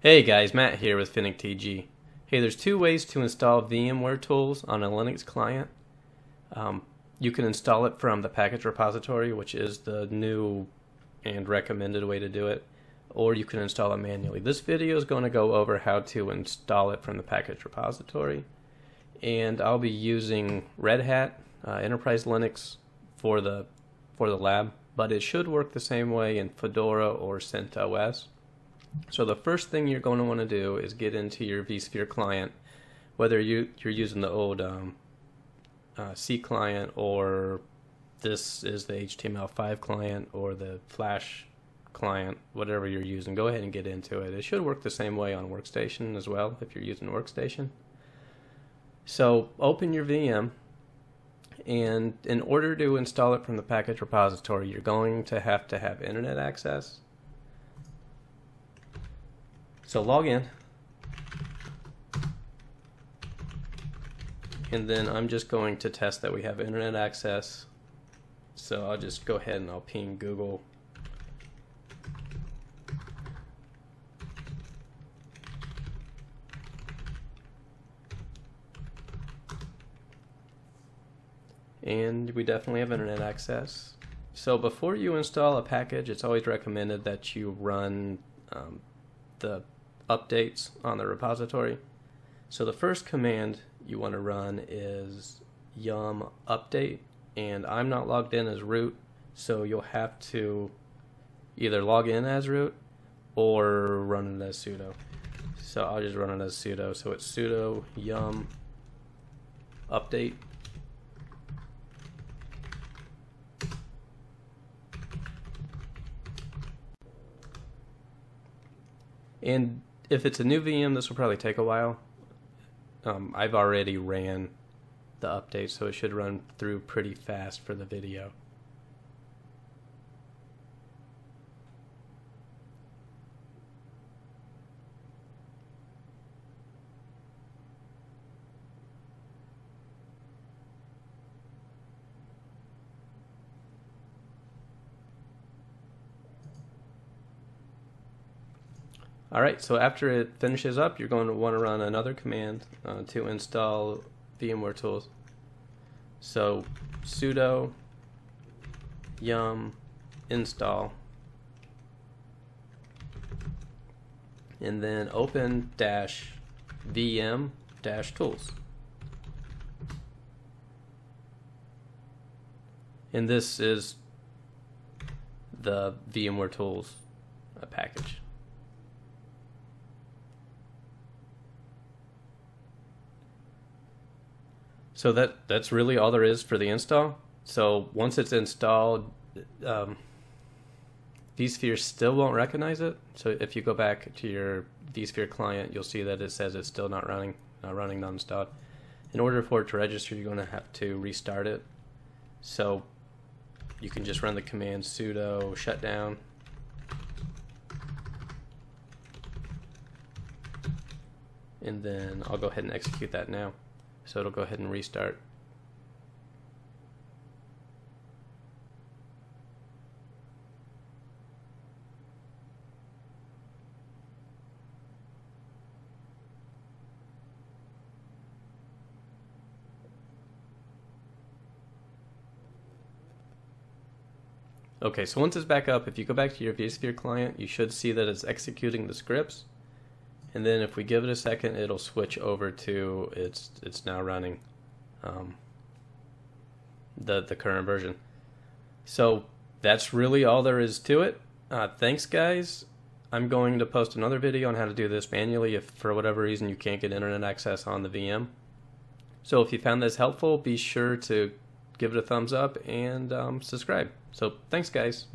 Hey guys, Matt here with FennecTG. Hey, there's two ways to install VMware tools on a Linux client. Um, you can install it from the package repository, which is the new and recommended way to do it, or you can install it manually. This video is going to go over how to install it from the package repository, and I'll be using Red Hat uh, Enterprise Linux for the for the lab, but it should work the same way in Fedora or CentOS. So the first thing you're going to want to do is get into your vSphere client, whether you, you're using the old um, uh, C client or this is the HTML5 client or the Flash client, whatever you're using, go ahead and get into it. It should work the same way on Workstation as well if you're using Workstation. So open your VM and in order to install it from the package repository, you're going to have to have internet access. So log in. And then I'm just going to test that we have internet access. So I'll just go ahead and I'll ping Google. And we definitely have internet access. So before you install a package, it's always recommended that you run um, the updates on the repository. So the first command you want to run is yum update and I'm not logged in as root so you'll have to either log in as root or run it as sudo. So I'll just run it as sudo. So it's sudo yum update and if it's a new VM, this will probably take a while. Um, I've already ran the update, so it should run through pretty fast for the video. All right, so after it finishes up, you're going to want to run another command uh, to install VMware tools. So sudo yum install and then open dash vm dash tools. And this is the VMware tools uh, package. So that that's really all there is for the install. So once it's installed, um, vSphere still won't recognize it. So if you go back to your vSphere client, you'll see that it says it's still not running, not running, not installed. In order for it to register, you're going to have to restart it. So you can just run the command sudo shutdown. And then I'll go ahead and execute that now. So it'll go ahead and restart. Okay, so once it's back up, if you go back to your vSphere client, you should see that it's executing the scripts and then if we give it a second it'll switch over to it's it's now running um, the the current version. So that's really all there is to it. Uh, thanks guys. I'm going to post another video on how to do this manually if for whatever reason you can't get internet access on the VM so if you found this helpful be sure to give it a thumbs up and um, subscribe. So thanks guys